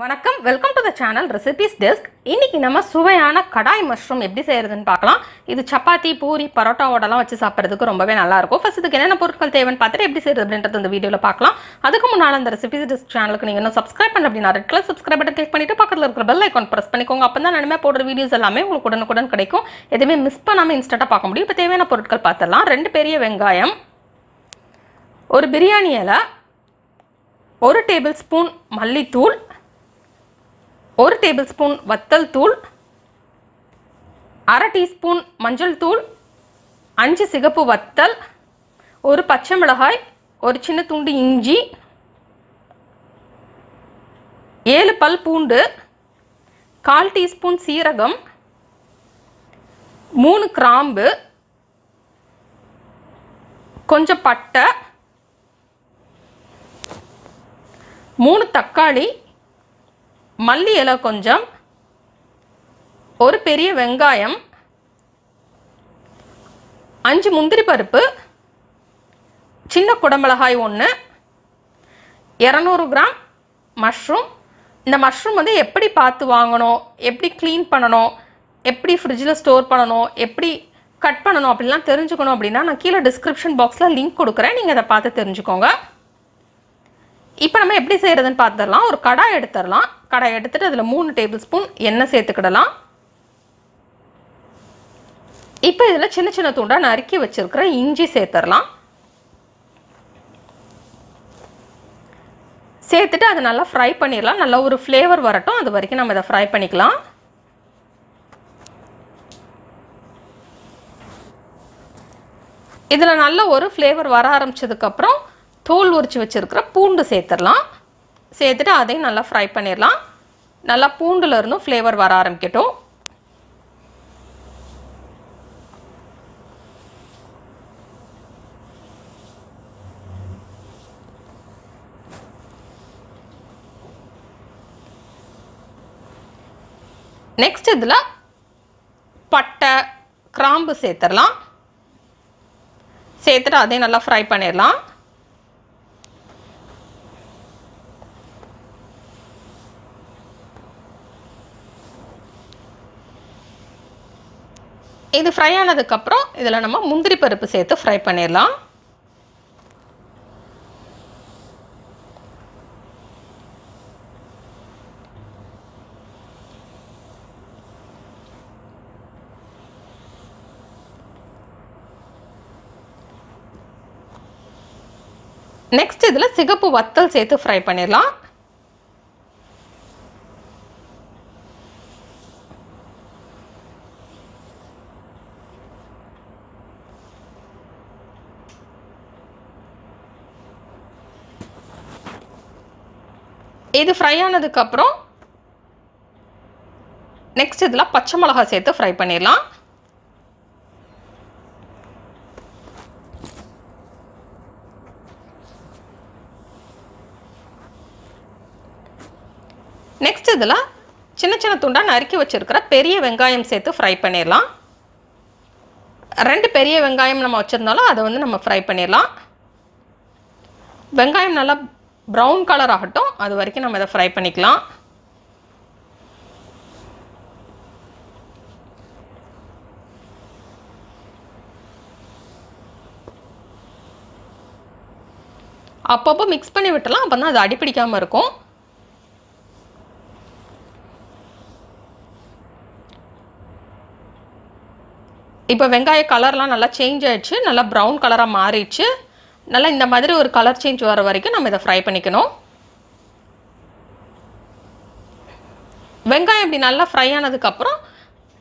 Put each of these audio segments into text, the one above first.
வணக்கம். Welcome to the channel recipes desk இன்னைக்கு நம்ம சுவையான கடாய் மஷ்ரூம் எப்படி செய்யறதுன்னு பார்க்கலாம். இது சப்பாத்தி பூரி பரோட்டாவோடலாம் வச்சு சாப்பிட்றதுக்கு ரொம்பவே நல்லா இருக்கும். ஃபர்ஸ்ட் இதுக்கு என்னென்ன பொருட்கள் தேவைன்னு பார்த்துட்டு எப்படி செய்யறது அப்படின்றது இந்த வீடியோவில் பார்க்கலாம். அதுக்கு முன்னால் அந்த ரெசிபிஸ் டெஸ்க் சேனலுக்கு நீங்கள் இன்னும் சப்ஸ்கிரைப் பண்ணல அப்படின்னா red colour subscribe button click பண்ணிட்டு பக்கத்தில் இருக்கிற பெல் ஐக்கான் ப்ரெஸ் பண்ணிக்கோங்க. அப்போ தான் நான் போடுற வீடியோஸ் எல்லாமே உங்களுக்கு உடனுக்குடன் கிடைக்கும். எதுவுமே மிஸ் பண்ணாமல் இன்ஸ்டண்ட்டாக பார்க்க முடியும். இப்போ தேவையான பொருட்கள் பார்த்துடலாம். ரெண்டு பெரிய வெங்காயம் ஒரு பிரியாணி இலை ஒரு டேபிள் ஸ்பூன் மல்லித்தூள் ஒரு டேபிள் ஸ்பூன் வத்தல் தூள் அரை டீஸ்பூன் மஞ்சள் தூள் அஞ்சு சிகப்பு வத்தல் ஒரு பச்சை மிளகாய் ஒரு சின்ன துண்டு இஞ்சி ஏழு பல் பூண்டு கால் டீஸ்பூன் சீரகம் மூணு கிராம்பு கொஞ்சம் பட்டை மூணு தக்காளி மல்லி இலை கொஞ்சம் ஒரு பெரிய வெங்காயம் அஞ்சு முந்திரி பருப்பு சின்ன குடமிளகாய் ஒன்று இரநூறு கிராம் மஷ்ரூம் இந்த மஷ்ரூம் வந்து எப்படி பார்த்து வாங்கணும் எப்படி க்ளீன் பண்ணணும் எப்படி ஃப்ரிட்ஜில் ஸ்டோர் பண்ணணும் எப்படி கட் பண்ணணும் அப்படிலாம் தெரிஞ்சுக்கணும் அப்படின்னா நான் கீழே டிஸ்கிரிப்ஷன் பாக்ஸில் லிங்க் கொடுக்குறேன். நீங்கள் அதை பார்த்து தெரிஞ்சுக்கோங்க. இப்போ நம்ம எப்படி செய்கிறதுன்னு பார்த்துடலாம் ஒரு கடாய் எடுத்துடலாம். கடாய் எடுத்துட்டு அதில் மூணு டேபிள் ஸ்பூன் எண்ணெய் சேர்த்துக்கிடலாம். இப்போ இதில் சின்ன சின்ன துண்டாக நறுக்கி வச்சுருக்கிற இஞ்சி சேர்த்துடலாம். சேர்த்துட்டு அதை நல்லா ஃப்ரை பண்ணிடலாம். நல்லா ஒரு ஃப்ளேவர் வரட்டும். அது வரைக்கும் நம்ம இதை ஃப்ரை பண்ணிக்கலாம். இதில் நல்ல ஒரு ஃப்ளேவர் வர ஆரம்பிச்சதுக்கப்புறம் தோல் உரித்து வச்சுருக்கிற பூண்டு சேர்த்துடலாம். சேர்த்துட்டு அதையும் நல்லா ஃப்ரை பண்ணிடலாம். நல்லா பூண்டில் இருந்தும் ஃப்ளேவர் வர ஆரம்பிக்கட்டும். நெக்ஸ்ட் இதில் பட்டை கிராம்பு சேர்த்துடலாம். சேர்த்துட்டு அதையும் நல்லா ஃப்ரை பண்ணிடலாம். இது ஃப்ரை ஆனதுக்கப்புறம் இதில் நம்ம முந்திரி பருப்பு சேர்த்து ஃப்ரை பண்ணிடலாம். நெக்ஸ்ட் இதில் சிகப்பு வத்தல் சேர்த்து ஃப்ரை பண்ணிடலாம். இது ஃப்ரை ஆனதுக்கப்புறம் நெக்ஸ்ட் இதில் பச்சை மிளகா சேர்த்து ஃப்ரை பண்ணிடலாம். நெக்ஸ்ட் இதில் சின்ன சின்ன துண்டாக நறுக்கி வச்சுருக்கிற பெரிய வெங்காயம் சேர்த்து ஃப்ரை பண்ணிடலாம். ரெண்டு பெரிய வெங்காயம் நம்ம வச்சுருந்தாலும் அதை வந்து நம்ம ஃப்ரை பண்ணிடலாம். வெங்காயம் நல்லா ப்ரௌன் கலர் ஆகட்டும் அது வரைக்கும் நம்ம இதை ஃப்ரை பண்ணிக்கலாம். அப்பப்போ மிக்ஸ் பண்ணி விட்டலாம் அப்போ தான் அது அடிப்பிடிக்காமல் இருக்கும். இப்போ வெங்காய கலர்லாம் நல்லா சேஞ்ச் ஆயிடுச்சு நல்லா ப்ரௌன் கலராக மாறிடுச்சு. நல்லா இந்த மாதிரி ஒரு கலர் சேஞ்ச் வர வரைக்கும் நம்ம இதை ஃப்ரை பண்ணிக்கணும் வெங்காயம் இப்படி நல்லா ஃப்ரை ஆனதுக்கப்புறம்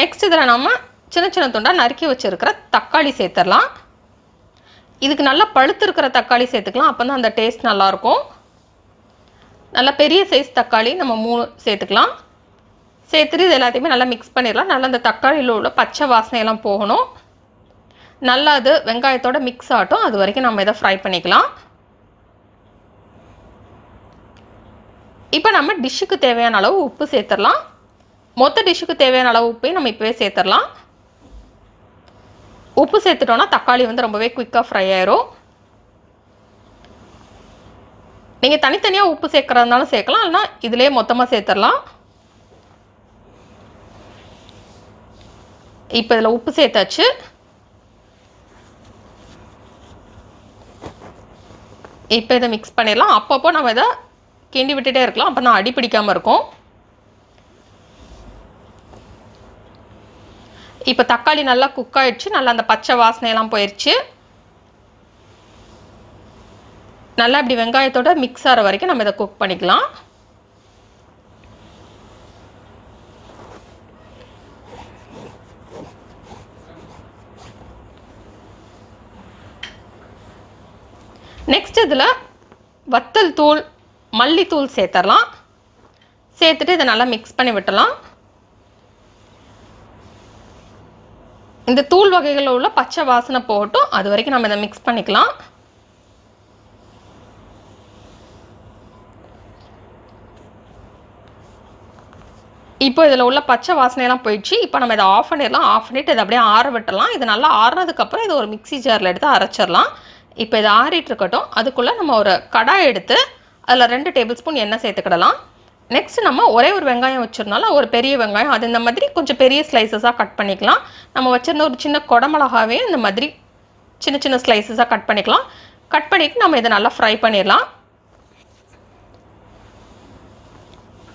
நெக்ஸ்ட் இதில் நம்ம சின்ன சின்ன துண்டாக நறுக்கி வச்சுருக்கிற தக்காளி சேர்த்துடலாம். இதுக்கு நல்லா பழுத்து இருக்கிற தக்காளி சேர்த்துக்கலாம். அப்போ தான் அந்த டேஸ்ட் நல்லாயிருக்கும். நல்லா பெரிய சைஸ் தக்காளி நம்ம மூணு சேர்த்துக்கலாம். சேர்த்துட்டு இது எல்லாத்தையுமே நல்லா மிக்ஸ் பண்ணிடலாம். நல்லா அந்த தக்காளியில் உள்ள பச்சை வாசனையெல்லாம் போகணும். நல்லா அது வெங்காயத்தோட மிக்ஸ் ஆகட்டும். அது வரைக்கும் நம்ம இதை ஃப்ரை பண்ணிக்கலாம். இப்போ நம்ம டிஷ்ஷுக்கு தேவையான அளவு உப்பு சேர்த்துடலாம். மொத்த டிஷ்ஷுக்கு தேவையான அளவு உப்பையும் நம்ம இப்போவே சேர்த்துடலாம். உப்பு சேர்த்துட்டோன்னா தக்காளி வந்து ரொம்பவே குயிக்காக ஃப்ரை ஆயிரும். நீங்கள் தனித்தனியாக உப்பு சேர்க்குறதுனாலும் சேர்க்கலாம் இல்லைனா இதிலே மொத்தமாக சேர்த்துடலாம். இப்போ இதில் உப்பு சேர்த்தாச்சு. இப்போ இதை மிக்ஸ் பண்ணிடலாம். அப்பப்போ நம்ம இதை கிண்டி விட்டுட்டே இருக்கலாம். அப்போ தான் அடி பிடிக்காமல் இருக்கும். இப்போ தக்காளி நல்லா குக் ஆகிடுச்சு நல்லா அந்த பச்சை வாசனையெல்லாம் போயிடுச்சு நல்லா இப்படி வெங்காயத்தோட மிக்ஸ் ஆகிற வரைக்கும் நம்ம இதை குக் பண்ணிக்கலாம். நெக்ஸ்ட் இதில் வத்தல் தூள் மல்லித்தூள் சேர்த்துடலாம். சேர்த்துட்டு இதை நல்லா மிக்ஸ் பண்ணி விட்டலாம் இந்த தூள் வகைகளில் உள்ள பச்சை வாசனை போகட்டும். அது வரைக்கும் நம்ம இதை மிக்ஸ் பண்ணிக்கலாம். இப்போ இதில் உள்ள பச்சை வாசனையெல்லாம் போயிடுச்சு. இப்போ நம்ம இதை ஆஃப் பண்ணிடலாம். ஆஃப் பண்ணிவிட்டு இதை அப்படியே ஆற விட்டலாம் இது நல்லா ஆறுனதுக்கப்புறம் இது ஒரு மிக்சி ஜாரில் எடுத்து அரைச்சிடலாம். இப்போ இது ஆறிட்டு இருக்கட்டும். அதுக்குள்ளே நம்ம ஒரு கடாய் எடுத்து அதில் ரெண்டு டேபிள் ஸ்பூன் எண்ணெய் சேர்த்துக்கிடலாம். நெக்ஸ்ட் நம்ம ஒரே ஒரு வெங்காயம் வச்சுருந்தாலும் ஒரு பெரிய வெங்காயம். அது இந்த மாதிரி கொஞ்சம் பெரிய ஸ்லைசஸாக கட் பண்ணிக்கலாம். நம்ம வச்சுருந்த ஒரு சின்ன குடமிளகாவே இந்த மாதிரி சின்ன சின்ன ஸ்லைசஸாக கட் பண்ணிக்கலாம். கட் பண்ணிவிட்டு நம்ம இதை நல்லா ஃப்ரை பண்ணிடலாம்.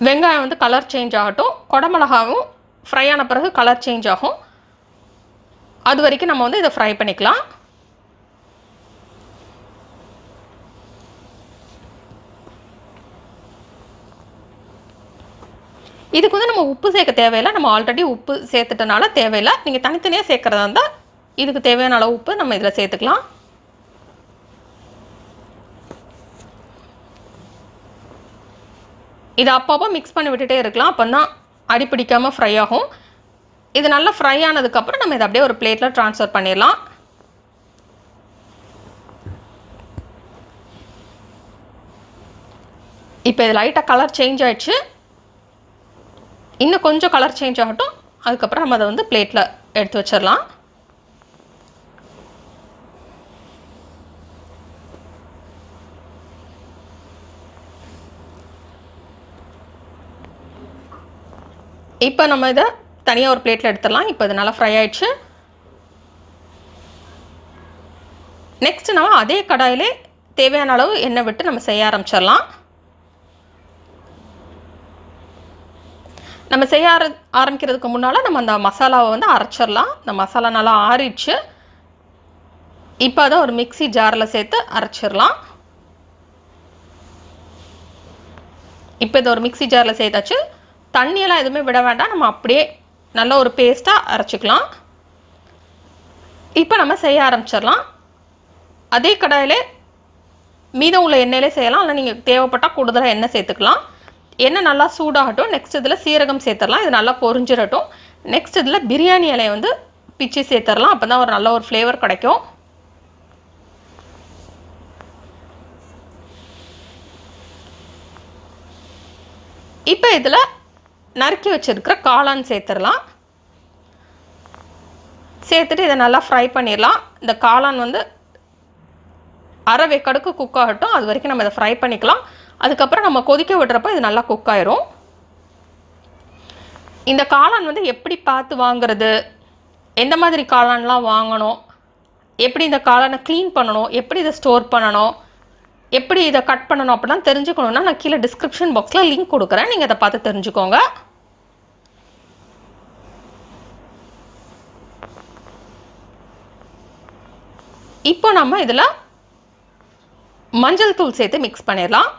வெங்காயம் வந்து கலர் சேஞ்ச் ஆகட்டும். குடமிளகாவும் ஃப்ரை ஆன பிறகு கலர் சேஞ்ச் ஆகும். அது வரைக்கும் நம்ம வந்து இதை ஃப்ரை பண்ணிக்கலாம். இதுக்கு வந்து நம்ம உப்பு சேர்க்க தேவையில்லை. நம்ம ஆல்ரெடி உப்பு சேர்த்துட்டனால தேவையில்லை. நீங்கள் தனித்தனியாக சேர்க்குறதா இருந்தால் இதுக்கு தேவையான அளவு உப்பு நம்ம இதில் சேர்த்துக்கலாம். இது அப்பப்போ மிக்ஸ் பண்ணி விட்டுட்டே இருக்கலாம். அப்போ தான் அடி பிடிக்காமல் ஃப்ரை ஆகும். இது நல்லா ஃப்ரை ஆனதுக்கப்புறம் நம்ம இதை அப்படியே ஒரு பிளேட்டில் ட்ரான்ஸ்ஃபர் பண்ணிடலாம். இப்போ இது லைட்டாக கலர் சேஞ்ச் ஆயிடுச்சு. இன்னும் கொஞ்சம் கலர் சேஞ்ச் ஆகட்டும். அதுக்கப்புறம் நம்ம அதை வந்து பிளேட்டில் எடுத்து வச்சிடலாம். இப்போ நம்ம இதை தனியாக ஒரு பிளேட்டில் எடுத்துடலாம். இப்போ இது நல்லா ஃப்ரை ஆயிடுச்சு. நெக்ஸ்ட் நம்ம அதே கடாயிலே தேவையான அளவு எண்ணெய் விட்டு நம்ம செய்ய ஆரம்பிச்சிடலாம். நம்ம செய்ய ஆர ஆரம்பிக்கிறதுக்கு முன்னால் நம்ம அந்த மசாலாவை வந்து அரைச்சிடலாம் இந்த மசாலா நல்லா ஆறிடுச்சு. இப்போ அதை ஒரு மிக்ஸி ஜாரில் சேர்த்து அரைச்சிடலாம் இப்போ இதை ஒரு மிக்ஸி ஜாரில் சேர்த்தாச்சு. தண்ணியெல்லாம் எதுவுமே விட வேண்டாம். நம்ம அப்படியே நல்ல ஒரு பேஸ்ட்டாக அரைச்சிக்கலாம். இப்போ நம்ம செய்ய ஆரம்பிச்சிடலாம் அதே கடாயிலே மீதம் உள்ள எண்ணெயிலே செய்யலாம். ஆனால் நீங்கள் தேவைப்பட்டால் கூடுதலாக எண்ணெய் சேர்த்துக்கலாம். எண்ணெய் நல்லா சூடாகட்டும் நெக்ஸ்ட் இதில் சீரகம் சேர்த்துடலாம். இது நல்லா பொறிஞ்சிடட்டும் நெக்ஸ்ட் இதில் பிரியாணி இலையை வந்து பிச்சு சேர்த்துடலாம். அப்போ தான் ஒரு நல்ல ஒரு ஃப்ளேவர் கிடைக்கும். இப்போ இதில் நறுக்கி வச்சுருக்கிற காளான் சேர்த்துடலாம். சேர்த்துட்டு இதை நல்லா ஃப்ரை பண்ணிடலாம். இந்த காளான் வந்து அரை வேக்கடுக்கு குக் ஆகட்டும். அது வரைக்கும் நம்ம இதை ஃப்ரை பண்ணிக்கலாம். அதுக்கப்புறம் நம்ம கொதிக்க விடுறப்ப இது நல்லா குக் ஆயிரும். இந்த காளான் வந்து எப்படி பார்த்து வாங்குறது? எந்த மாதிரி காளான்லாம் வாங்கணும்? எப்படி இந்த காளானை க்ளீன் பண்ணணும்? எப்படி இதை ஸ்டோர் பண்ணணும்? எப்படி இதை கட் பண்ணணும் அப்படிலாம் தெரிஞ்சுக்கணுன்னா நான் கீழே டிஸ்கிரிப்ஷன் பாக்ஸில் லிங்க் கொடுக்குறேன். நீங்கள் அதை பார்த்து தெரிஞ்சுக்கோங்க. இப்போ நம்ம இதில் மஞ்சள் தூள் சேர்த்து மிக்ஸ் பண்ணிடலாம்.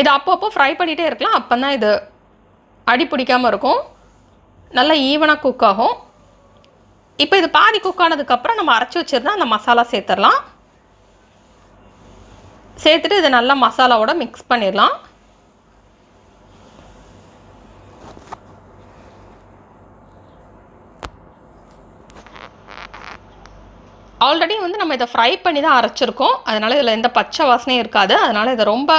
இது அப்பப்போ ஃப்ரை பண்ணிகிட்டே இருக்கலாம். அப்போ தான் இது அடி பிடிக்காமல் இருக்கும். நல்லா ஈவனாக குக் ஆகும். இப்போ இது பாதி குக் ஆனதுக்கப்புறம் நம்ம அரைச்சி வச்சிருந்தா அந்த மசாலா சேர்த்துடலாம். சேர்த்துட்டு இதை நல்லா மசாலாவோட மிக்ஸ் பண்ணிடலாம். ஆல்ரெடி வந்து நம்ம இதை ஃப்ரை பண்ணி தான் அரைச்சிருக்கோம். அதனால் இதில் எந்த பச்சை வாசனையும் இருக்காது. அதனால் இதை ரொம்ப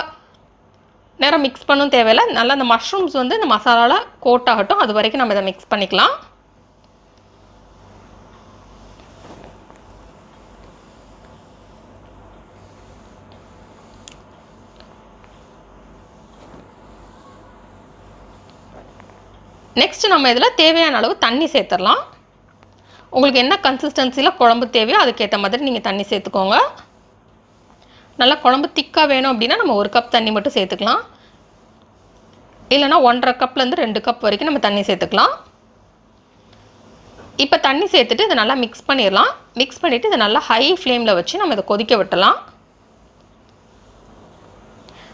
நேரம் மிக்ஸ் பண்ணும் தேவையில்லை. நல்லா அந்த மஷ்ரூம்ஸ் வந்து இந்த மசாலாவில் கோட் ஆகட்டும் அது வரைக்கும் நம்ம இதை மிக்ஸ் பண்ணிக்கலாம். நெக்ஸ்ட் நம்ம இதில் தேவையான அளவு தண்ணி சேர்த்துடலாம். உங்களுக்கு என்ன கன்சிஸ்டன்சியில் குழம்பு தேவையோ அதுக்கேற்ற மாதிரி நீங்கள் தண்ணி சேர்த்துக்கோங்க. நல்லா குழம்பு திக்காக வேணும் அப்படின்னா நம்ம ஒரு கப் தண்ணி மட்டும் சேர்த்துக்கலாம். இல்லைனா ஒன்றரை கப்லேருந்து ரெண்டு கப் வரைக்கும் நம்ம தண்ணி சேர்த்துக்கலாம். இப்போ தண்ணி சேர்த்துட்டு இதை நல்லா மிக்ஸ் பண்ணிடலாம். மிக்ஸ் பண்ணிவிட்டு இதை நல்லா ஹை ஃப்ளேமில் வச்சு நம்ம இதை கொதிக்க விட்டலாம்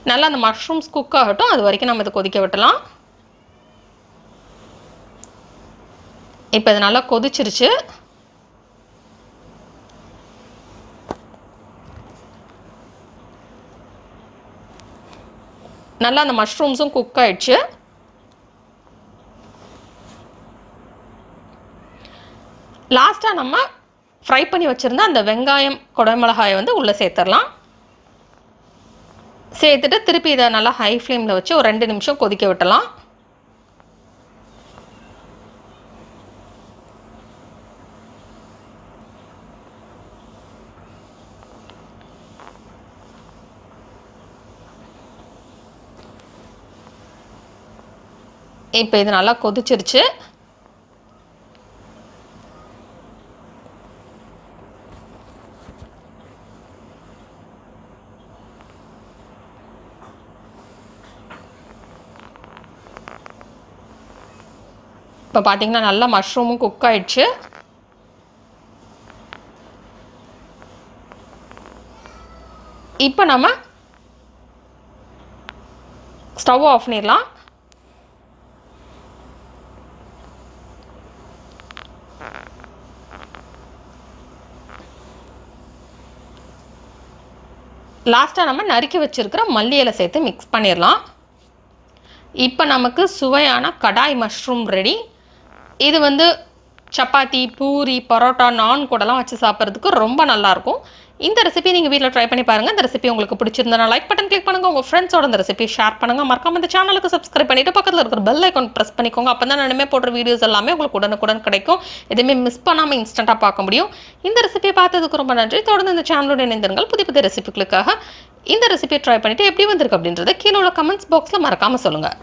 நல்லா அந்த மஷ்ரூம்ஸ் குக் ஆகட்டும். அது வரைக்கும் நம்ம இதை கொதிக்க விட்டலாம் இப்போ இது நல்லா கொதிச்சிருச்சு. நல்லா அந்த மஷ்ரூம்ஸும் குக் ஆயிடுச்சு. லாஸ்ட்டாக நம்ம ஃப்ரை பண்ணி வச்சுருந்த அந்த வெங்காயம் குடமிளகாயை வந்து உள்ளே சேர்த்துடலாம். சேர்த்துட்டு திருப்பி இதை நல்லா ஹை ஃப்ளேமில் வச்சு ஒரு ரெண்டு நிமிஷம் கொதிக்க விட்டலாம் இப்போ இது நல்லா கொதிச்சிருச்சு. இப்போ பார்த்தீங்கன்னா நல்லா மஷ்ரூமும் குக் ஆயிடுச்சு. இப்போ நம்ம ஸ்டவ் ஆஃப் பண்ணிடலாம். லாஸ்ட்டாக நம்ம நறுக்கி வச்சுருக்கிற மல்லி இலை சேர்த்து மிக்ஸ் பண்ணிடலாம் இப்போ நமக்கு சுவையான கடாய் மஷ்ரூம் ரெடி இது வந்து சப்பாத்தி பூரி பரோட்டா நான் கூடலாம் வச்சு சாப்பிட்றதுக்கு ரொம்ப நல்லாயிருக்கும். இந்த ரெசிபி நீங்கள் வீட்டில் ட்ரை பண்ணி பாருங்கள் இந்த ரெசிபி உங்களுக்கு பிடிச்சிருந்தனா லைக் பட்டன் கிளிக் பண்ணுங்கள் உங்கள் ஃப்ரெண்ட்ஸோட இந்த ரெசிபி ஷேர் பண்ணுங்கள் மறக்காம இந்த சேனலுக்கு சப்ஸ்கிரைப் பண்ணிவிட்டு பக்கத்தில் இருக்கிற பெல் ஐக்கன் ப்ரெஸ் பண்ணிக்கோங்க. அப்போ தான் நானுமே போடுற வீடியோஸ் எல்லாமே உங்களுக்கு உடனுக்குடன் கிடைக்கும். எதுவுமே மிஸ் பண்ணாமல் இன்ஸ்டண்ட்டாக பார்க்க முடியும். இந்த ரெசிபியை பார்த்ததுக்கு ரொம்ப நன்றி. தொடர்ந்து இந்த சேனலோட இணைந்திருங்கள். புதிய புதிய ரெசிபிகளுக்காக இந்த ரெசிபியை ட்ரை பண்ணிவிட்டு எப்படி வந்திருக்கு அப்படின்றத கீழே உள்ள கமெண்ட்ஸ் பாக்ஸில் மறக்காமல் சொல்லுங்கள்